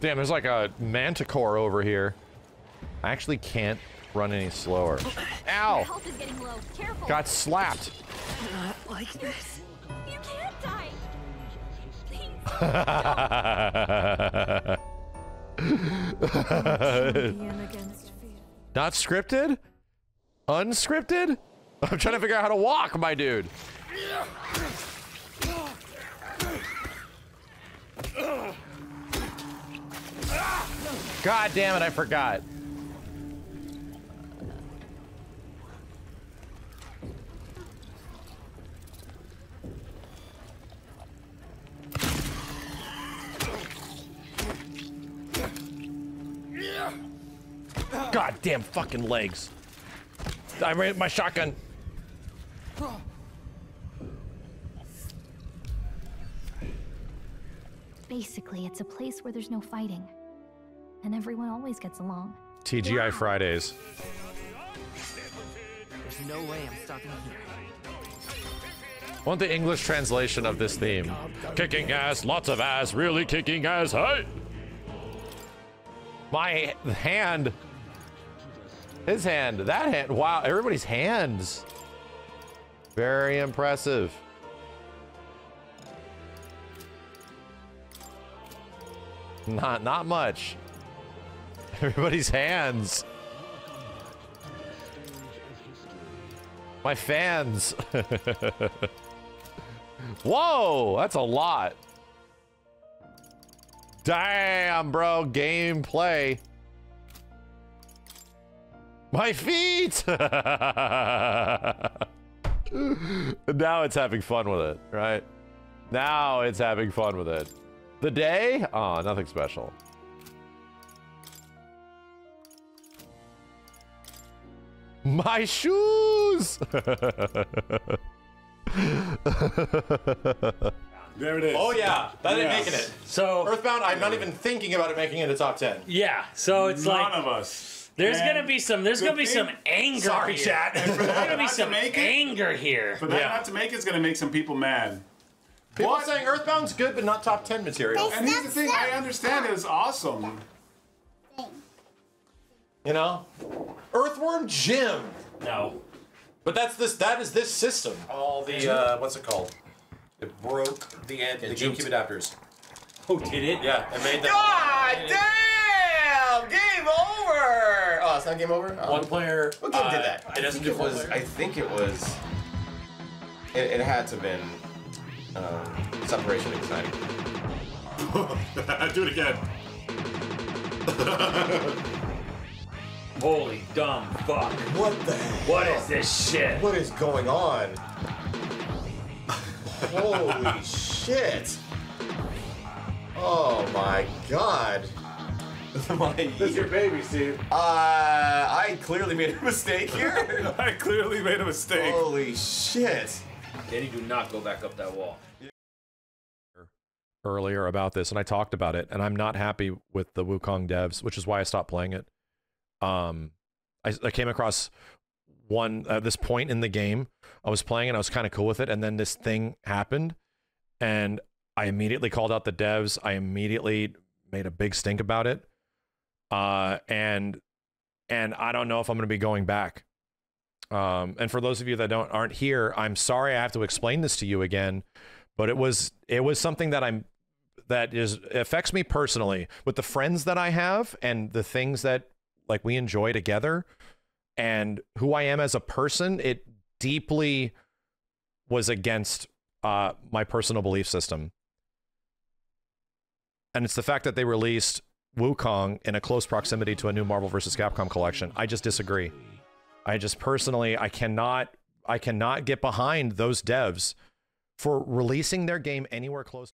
Damn, there's like a manticore over here. I actually can't run any slower. Oh, Ow! Health is getting low. Careful. Got slapped. Not like this. You can't die. Please. Champion against fear. Not scripted? Unscripted? I'm trying to figure out how to walk, my dude. God damn it, I forgot. God damn fucking legs. I ran my shotgun. Basically, it's a place where there's no fighting. And everyone always gets along. TGI Fridays. There's no way I'm stopping here. Want the English translation of this theme? Kicking ass, lots of ass, really kicking ass. Hey! My hand. His hand. That hand. Wow, everybody's hands. Very impressive. Not not much. Everybody's hands. My fans. Whoa, that's a lot. Damn, bro, gameplay. My feet! now it's having fun with it, right? Now it's having fun with it. The day? Oh, nothing special. My shoes! There it is. Oh yeah, that ain't Yes. making it. So Earthbound, I'm not even thinking about it making it a top ten. yeah, so it's None like of us. there's And gonna be some there's gonna be thing- some anger. Sorry, here. chat. There's gonna be not to some make it- anger here. For that Yeah. not to make it's gonna make some people mad. People What? are saying Earthbound's good, but not top ten material. And here's the thing, I understand it's awesome. You know, Earthworm Jim. No. But that's this. That is this system. All the uh, what's it called? It broke the end, the juked. GameCube adapters. Oh, did it? Yeah, it made them. God damn! Game over. Oh, it's not game over. Oh. One player. What game did uh, that? It doesn't. It was. I think it was. It, it had to have been. Um, separation exciting. Do it again. Holy dumb fuck. What the? What is this shit? What is going on? Holy shit! Oh my god! My This is your baby, Steve. Uh, I clearly made a mistake here. I clearly made a mistake. Holy shit! Danny, do not go back up that wall. earlier about this, and I talked about it, and I'm not happy with the Wukong devs, which is why I stopped playing it. Um, I, I came across one at this point in the game. I was playing and I was kind of cool with it, and then this thing happened, and I immediately called out the devs. I immediately made a big stink about it, uh, and and I don't know if I'm going to be going back. Um, and for those of you that don't aren't here, I'm sorry I have to explain this to you again but it was it was something that I'm that is affects me personally with the friends that I have and the things that like we enjoy together. And who I am as a person it deeply was against uh my personal belief system. And it's the fact that they released Wukong in a close proximity to a new Marvel vs. Capcom collection. I just disagree. I just personally I cannot I cannot get behind those devs for releasing their game anywhere close